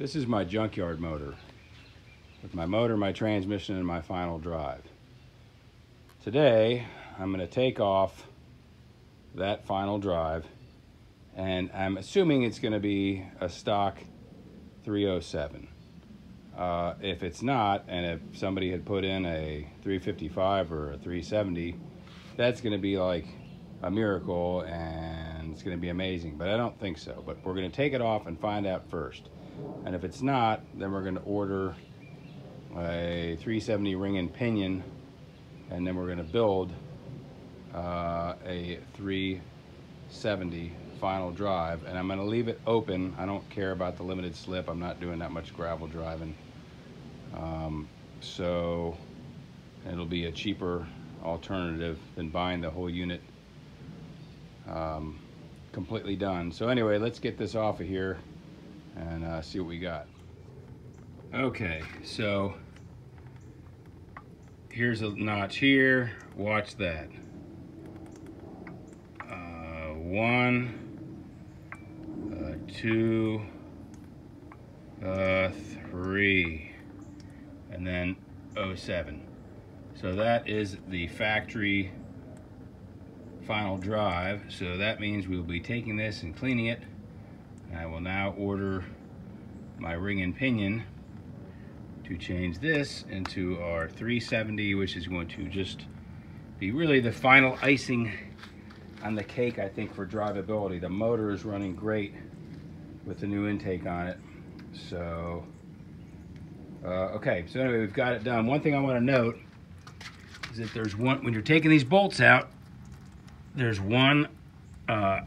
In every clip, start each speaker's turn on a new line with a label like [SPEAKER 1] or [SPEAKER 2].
[SPEAKER 1] This is my junkyard motor with my motor, my transmission, and my final drive. Today, I'm going to take off that final drive and I'm assuming it's going to be a stock 307. Uh, if it's not, and if somebody had put in a 355 or a 370, that's going to be like a miracle and it's going to be amazing. But I don't think so. But we're going to take it off and find out first. And if it's not, then we're going to order a 370 ring and pinion, and then we're going to build uh, a 370 final drive. And I'm going to leave it open. I don't care about the limited slip. I'm not doing that much gravel driving. Um, so it'll be a cheaper alternative than buying the whole unit um, completely done. So anyway, let's get this off of here and uh, see what we got. Okay, so here's a notch here. Watch that. Uh, one, uh, two, uh, three, and then 07. So that is the factory final drive. So that means we'll be taking this and cleaning it. I will now order my ring and pinion to change this into our 370, which is going to just be really the final icing on the cake, I think, for drivability. The motor is running great with the new intake on it. So, uh, okay, so anyway, we've got it done. One thing I want to note is that there's one, when you're taking these bolts out, there's one, uh,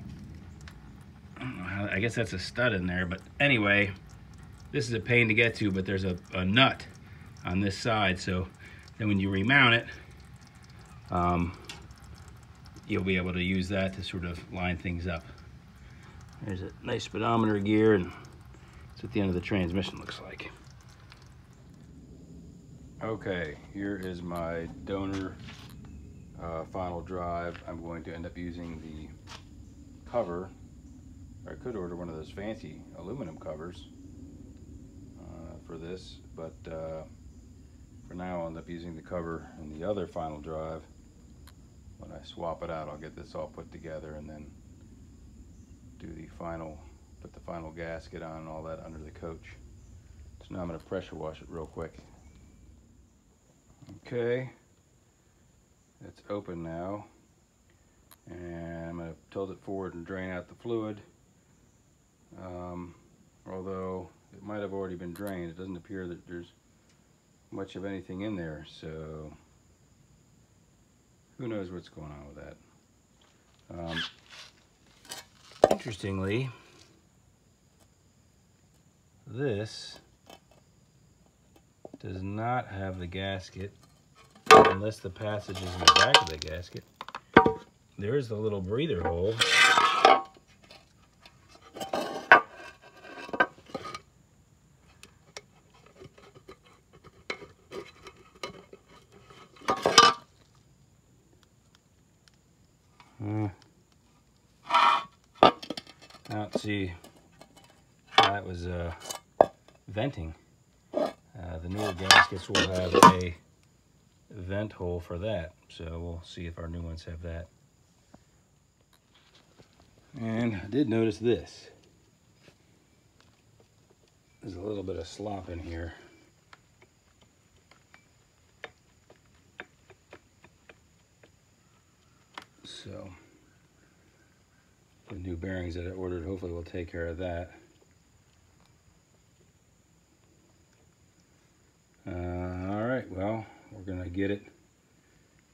[SPEAKER 1] I, guess that's a stud in there, but anyway, this is a pain to get to, but there's a, a nut on this side. So then when you remount it, um, you'll be able to use that to sort of line things up. There's a nice speedometer gear and that's what the end of the transmission looks like. Okay, here is my donor uh, final drive. I'm going to end up using the cover. I could order one of those fancy aluminum covers for this, but uh, for now I'll end up using the cover in the other final drive. When I swap it out, I'll get this all put together and then do the final, put the final gasket on and all that under the coach. So now I'm going to pressure wash it real quick. Okay, it's open now. And I'm going to tilt it forward and drain out the fluid. Um, although it might have already been drained. It doesn't appear that there's much of anything in there, so who knows what's going on with that. Um, interestingly, this does not have the gasket unless the passage is in the back of the gasket. There's the little breather hole. See that was uh, venting. Uh, the newer gaskets will have a vent hole for that. So we'll see if our new ones have that. And I did notice this. There's a little bit of slop in here. So the new bearings that I ordered hopefully will take care of that. Uh, all right, well, we're gonna get it,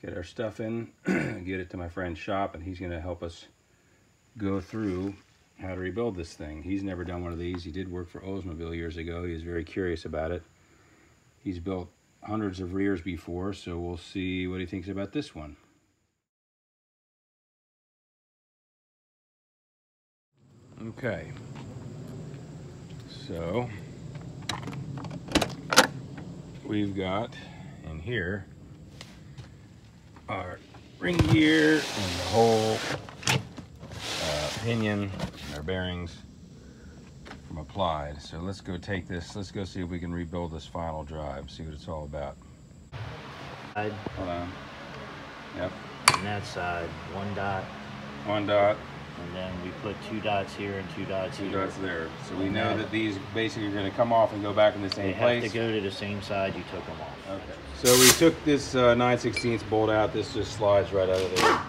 [SPEAKER 1] get our stuff in, get it to my friend's shop, and he's gonna help us go through how to rebuild this thing. He's never done one of these. He did work for Oldsmobile years ago. He was very curious about it. He's built hundreds of rears before, so we'll see what he thinks about this one. Okay. So we've got in here our ring gear and the whole uh, pinion and our bearings. from applied. So let's go take this, let's go see if we can rebuild this final drive, see what it's all about.
[SPEAKER 2] Side,
[SPEAKER 1] Hold on. Yep,
[SPEAKER 2] and that side, one dot,
[SPEAKER 1] one dot,
[SPEAKER 2] and then we put two dots here and two dots
[SPEAKER 1] two
[SPEAKER 2] here.
[SPEAKER 1] dots there. So we know that these basically are gonna come off and go back in the same
[SPEAKER 2] They
[SPEAKER 1] same
[SPEAKER 2] have
[SPEAKER 1] place.
[SPEAKER 2] to go to the same side you took them off.
[SPEAKER 1] Okay. So we took this uh, 9 16 bolt out. This just slides right out of there.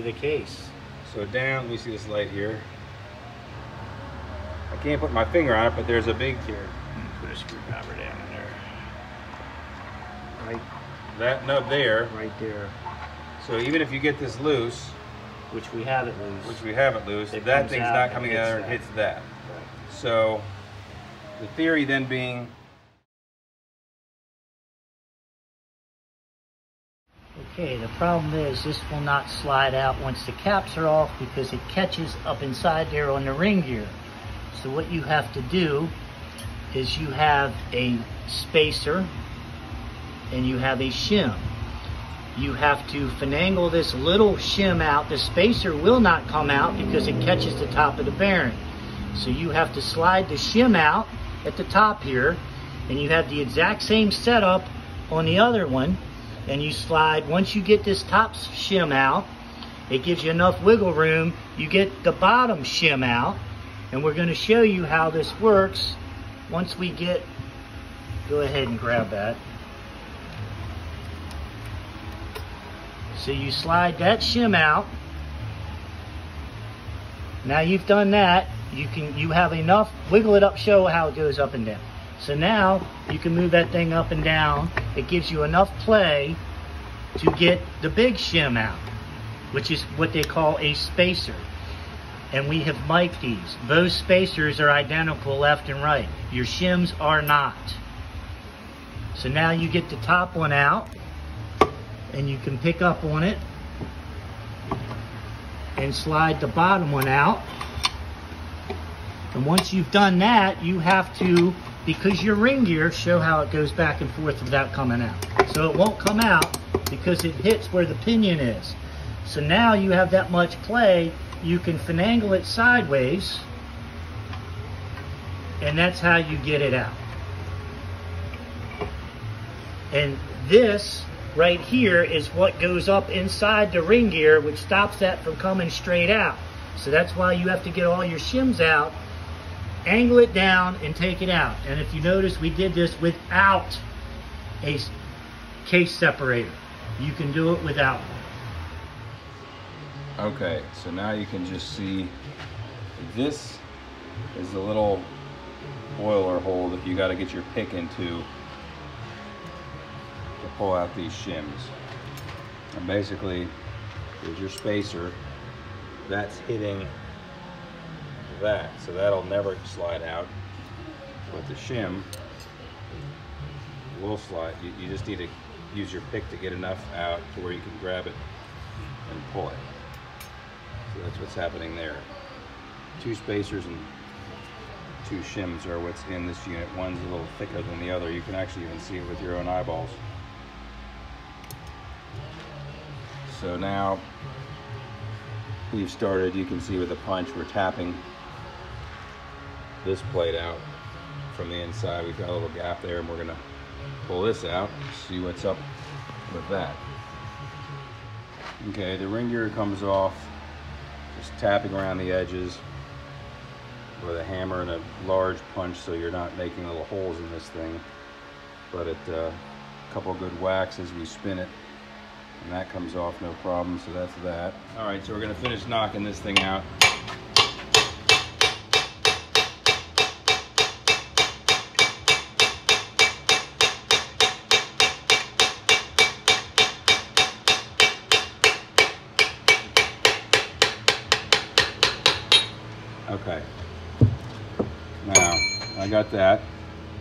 [SPEAKER 2] Into the case.
[SPEAKER 1] So down, we see this light here. I can't put my finger on it, but there's a big here.
[SPEAKER 2] Put a screwdriver down in there. Right,
[SPEAKER 1] That nub there.
[SPEAKER 2] right there,
[SPEAKER 1] So even if you get this loose,
[SPEAKER 2] which we have it loose.
[SPEAKER 1] which we have it loose,
[SPEAKER 2] It
[SPEAKER 1] that thing's not coming
[SPEAKER 2] hits
[SPEAKER 1] out and hits that.
[SPEAKER 2] Right.
[SPEAKER 1] So the theory then being
[SPEAKER 3] Okay, the problem is this will not slide out once the caps are off because it catches up inside there on the ring gear. So what you have to do is you have a spacer and you have a shim. You have to finagle this little shim out. The spacer will not come out because it catches the top of the bearing. So you have to slide the shim out at the top here and you have the exact same setup on the other one and you slide once you get this top shim out it gives you enough wiggle room you get the bottom shim out and we're going to show you how this works. Once we get go ahead and grab that. So you slide that shim out. Now you've done that you can you have enough wiggle it up show how it goes up and down so now you can move that thing up and down. It gives you enough play to get the big shim out which is what they call a spacer. And we have mic'd these. Those spacers are identical left and right. Your shims are not. So now you get the top one out and you can pick up on it and slide the bottom one out. And once you've done that, you have to, because your ring gear, show how it goes back and forth without coming out. So it won't come out because it hits where the pinion is. So now you have that much play, you can finagle it sideways, and that's how you get it out. And this right here is what goes up inside the ring gear, which stops that from coming straight out. So that's why you have to get all your shims out angle it down and take it out. And if you notice, we did this without a case separator. You can do it without one.
[SPEAKER 1] Okay, so now you can just see this is the little boiler hole that you got to get your pick into to pull out these shims. And basically, there's your spacer. That's hitting that, so that'll never slide out. But the shim will slide. You, you just need to use your pick to get enough out to where you can grab it and pull it. So that's what's happening there. Two spacers and two shims are what's in this unit. One's a little thicker than the other. You can actually even see it with your own eyeballs. So now we've started, you can see with a punch, we're tapping this plate out from the inside. We've got a little gap there and we're gonna pull this out, see what's up with that. Okay, the ring gear comes off, just tapping around the edges with a hammer and a large punch so you're not making little holes in this thing. But at uh, a couple good whacks as we spin it, and that comes off no problem, so that's that. All right, so we're gonna finish knocking this thing out. Okay. Now, I got that.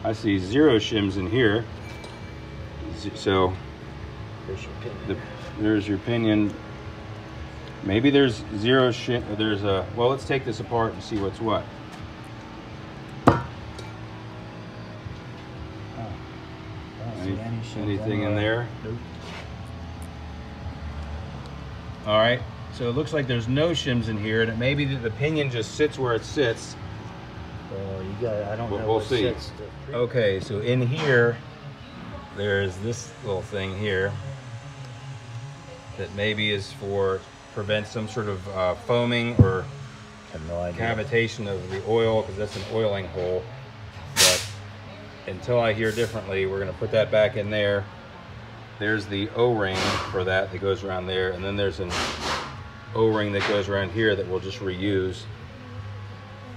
[SPEAKER 1] I see zero shims in here. So,
[SPEAKER 2] there's your pinion.
[SPEAKER 1] The, there's your pinion. Maybe there's zero shim, there's a, well, let's take this apart and see what's what. Anything in there?
[SPEAKER 3] Nope.
[SPEAKER 1] All right so it looks like there's no shims in here, and it may be that the pinion just sits where it sits.
[SPEAKER 3] Well, you got. I don't
[SPEAKER 1] We'll-
[SPEAKER 3] know
[SPEAKER 1] we'll see. Okay, so in here, there's this little thing here that maybe is for prevent some sort of uh, foaming or
[SPEAKER 3] no
[SPEAKER 1] cavitation of the oil because that's an oiling hole. But until I hear differently, we're gonna put that back in there. There's the O-ring for that that goes around there, and then there's an O-ring that goes around here that we'll just reuse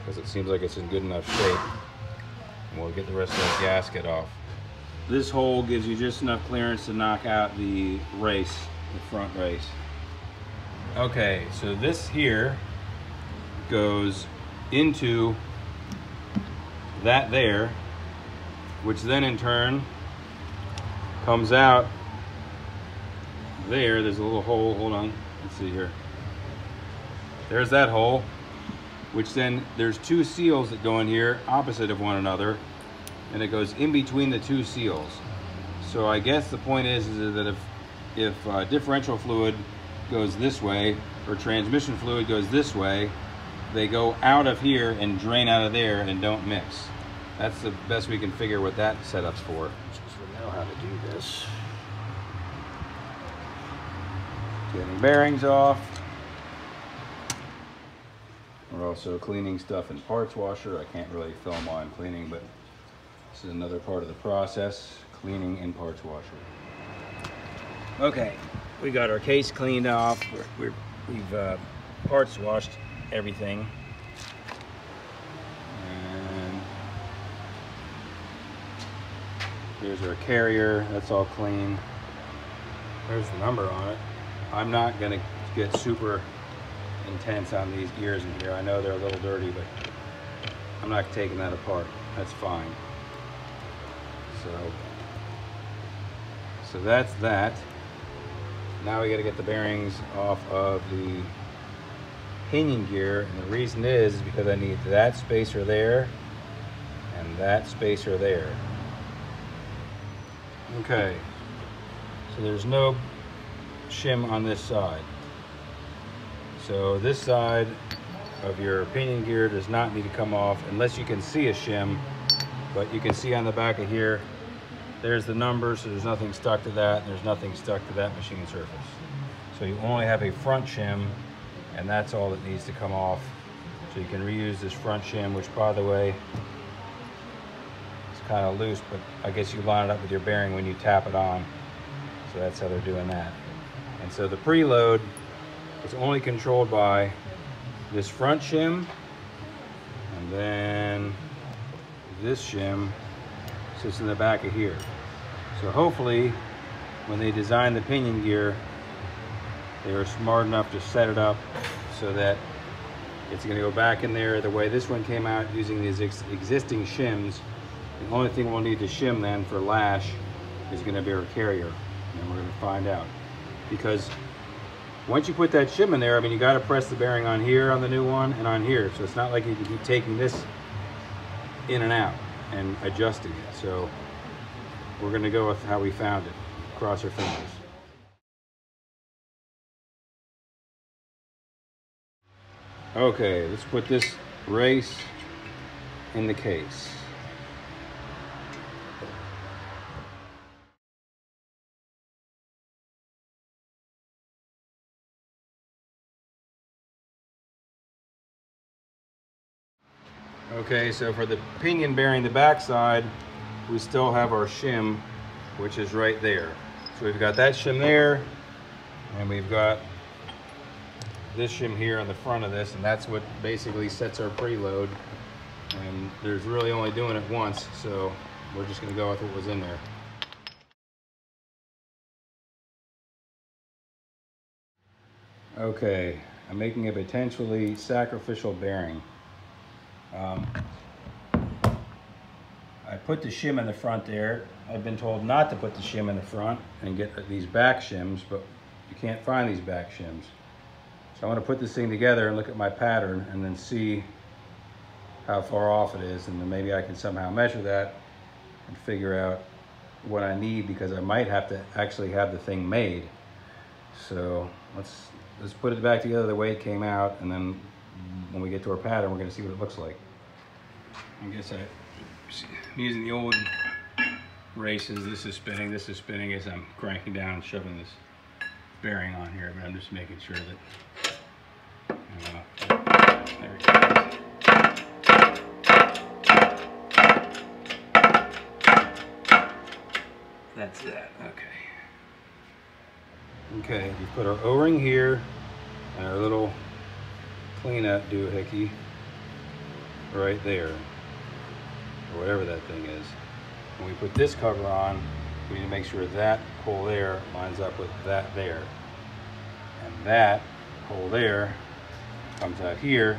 [SPEAKER 1] because it seems like it's in good enough shape. And we'll get the rest of that gasket off. This hole gives you just enough clearance to knock out the race, the front race. Okay, so this here goes into that there, which then in turn comes out there. There's a little hole. Hold on. Let's see here. There's that hole, which then there's two seals that go in here opposite of one another, and it goes in between the two seals. So I guess the point is, is that if if uh, differential fluid goes this way or transmission fluid goes this way, they go out of here and drain out of there and don't mix. That's the best we can figure what that setup's for.
[SPEAKER 2] Since we know how to do this.
[SPEAKER 1] Getting bearings off. We're also cleaning stuff in parts washer. I can't really film while I'm cleaning, but this is another part of the process, cleaning in parts washer. Okay, we got our case cleaned off. We're, we're, we've uh, parts washed everything. And here's our carrier, that's all clean. There's the number on it. I'm not gonna get super intense on these gears in here. I know they're a little dirty, but I'm not taking that apart. That's fine. So, so that's that. Now we gotta get the bearings off of the pinion gear. And the reason is, is because I need that spacer there and that spacer there. Okay. So there's no shim on this side. So this side of your pinion gear does not need to come off unless you can see a shim, but you can see on the back of here, there's the number, so there's nothing stuck to that, and there's nothing stuck to that machine surface. So you only have a front shim, and that's all that needs to come off. So you can reuse this front shim, which by the way, it's kind of loose, but I guess you line it up with your bearing when you tap it on. So that's how they're doing that. And so the preload is only controlled by this front shim and then this shim sits in the back of here. So hopefully when they design the pinion gear, they were smart enough to set it up so that it's gonna go back in there the way this one came out using these ex existing shims. The only thing we'll need to shim then for lash is gonna be our carrier. And we're gonna find out. Because once you put that shim in there, I mean, you gotta press the bearing on here on the new one and on here. So it's not like you can keep taking this in and out and adjusting it. So we're gonna go with how we found it. Cross our fingers. Okay, let's put this race in the case. Okay, so for the pinion bearing the backside, we still have our shim, which is right there. So we've got that shim there, and we've got this shim here on the front of this, and that's what basically sets our preload. And there's really only doing it once, so we're just gonna go with what was in there. Okay, I'm making a potentially sacrificial bearing. Um, I put the shim in the front there. I've been told not to put the shim in the front and get these back shims, but you can't find these back shims. So I want to put this thing together and look at my pattern and then see how far off it is and then maybe I can somehow measure that and figure out what I need because I might have to actually have the thing made. So let's let's put it back together the way it came out, and then when we get to our pattern, we're gonna see what it looks like. I guess I, I'm using the old races. This is spinning, this is spinning as I'm cranking down and shoving this bearing on here, but I'm just making sure that, uh, there it goes. That's that, okay. Okay, we put our O-ring here and our little cleanup doohickey right there, or whatever that thing is. When we put this cover on, we need to make sure that hole there lines up with that there. And that hole there comes out here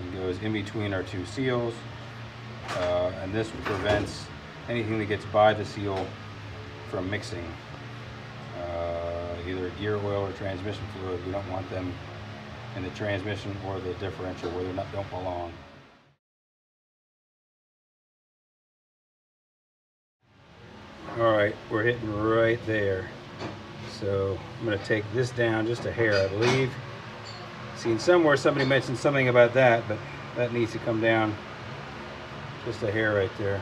[SPEAKER 1] and goes in between our two seals. Uh, and this prevents anything that gets by the seal from mixing uh, either gear oil or transmission fluid. We don't want them in the transmission or the differential where they not don't belong. All right, we're hitting right there. So I'm gonna take this down just a hair, I believe. Seen somewhere somebody mentioned something about that, but that needs to come down just a hair right there.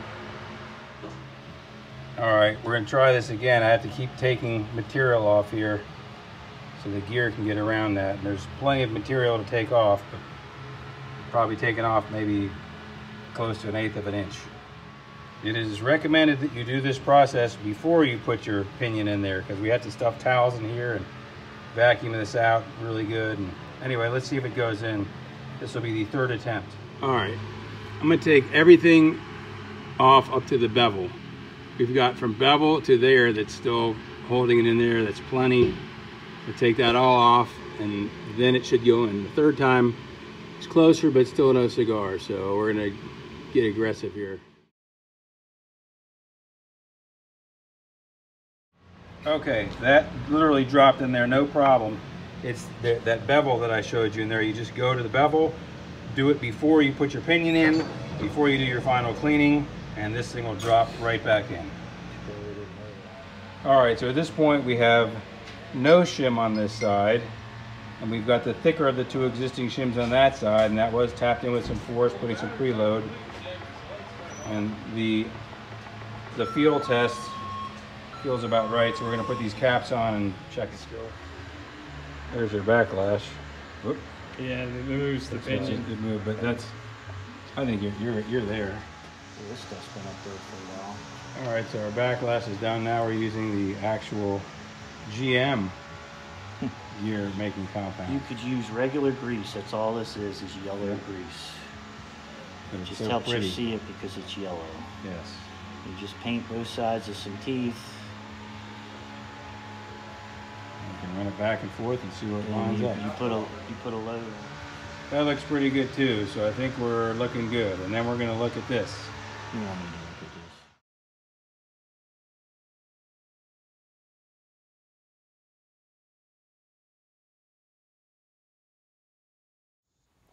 [SPEAKER 1] All right, we're gonna try this again. I have to keep taking material off here so the gear can get around that. And there's plenty of material to take off, but probably taking off maybe close to an eighth of an inch. It is recommended that you do this process before you put your pinion in there because we have to stuff towels in here and vacuum this out really good. And anyway, let's see if it goes in. This will be the third attempt. All right, I'm gonna take everything off up to the bevel. We've got from bevel to there that's still holding it in there, that's plenty. Take that all off and then it should go in. The third time, it's closer, but still no cigar. So we're gonna get aggressive here. Okay, that literally dropped in there, no problem. It's the, that bevel that I showed you in there. You just go to the bevel, do it before you put your pinion in, before you do your final cleaning, and this thing will drop right back in. All right, so at this point we have no shim on this side, and we've got the thicker of the two existing shims on that side, and that was tapped in with some force, putting some preload. And the the feel test feels about right, so we're gonna put these caps on and check it. There's your backlash. Whoop.
[SPEAKER 4] Yeah, it moves the
[SPEAKER 1] That's not a
[SPEAKER 4] pinion.
[SPEAKER 1] Good move, but that's, I think you're, you're, you're there.
[SPEAKER 2] This stuff's been up there for a while.
[SPEAKER 1] All right, so our backlash is down now. We're using the actual GM gear
[SPEAKER 2] marking
[SPEAKER 1] compound.
[SPEAKER 2] You could use regular grease. That's all this is, is yellow
[SPEAKER 1] Yeah.
[SPEAKER 2] grease.
[SPEAKER 1] It
[SPEAKER 2] Just
[SPEAKER 1] so
[SPEAKER 2] helps
[SPEAKER 1] pretty.
[SPEAKER 2] you see it because it's yellow.
[SPEAKER 1] Yes.
[SPEAKER 2] You just paint both sides of some teeth.
[SPEAKER 1] You can run it back and forth and see what
[SPEAKER 2] And
[SPEAKER 1] lines
[SPEAKER 2] you,
[SPEAKER 1] up.
[SPEAKER 2] you put a you put a load.
[SPEAKER 1] That looks pretty good too, so I think we're looking good. And then we're gonna look at this.
[SPEAKER 2] You want me to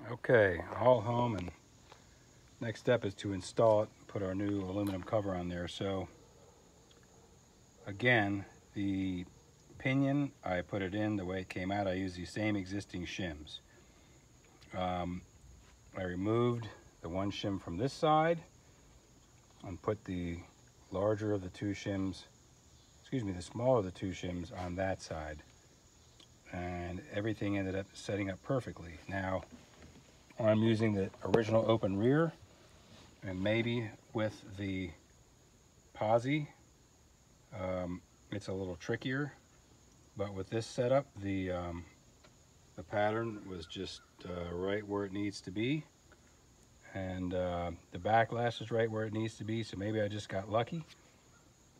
[SPEAKER 1] Okay, all home and next step is to install it, put our new aluminum cover on there. So again, the pinion, I put it in the way it came out. I used the same existing shims. Um, I removed the one shim from this side and put the larger of the two shims, excuse me, the smaller of the two shims on that side. And everything ended up setting up perfectly. Now, I'm using the original open rear and maybe with the posi um, it's a little trickier. But with this setup the um, the pattern was just uh, right where it needs to be. And uh, the backlash is right where it needs to be so maybe I just got lucky.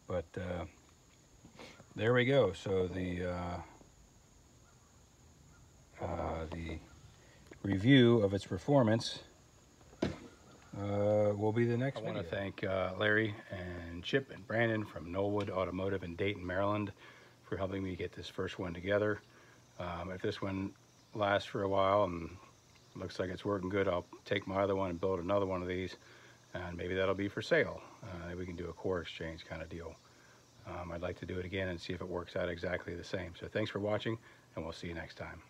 [SPEAKER 1] But uh, there we go. So the uh, uh, the review of its performance uh, will be the next one. I want to thank uh, Larry and Chip and Brandon from Knollwood Automotive in Dayton, Maryland for helping me get this first one together. Um, if this one lasts for a while and looks like it's working good, I'll take my other one and build another one of these and maybe that'll be for sale. Uh, we can do a core exchange kind of deal. Um, I'd like to do it again and see if it works out exactly the same. So thanks for watching, and we'll see you next time.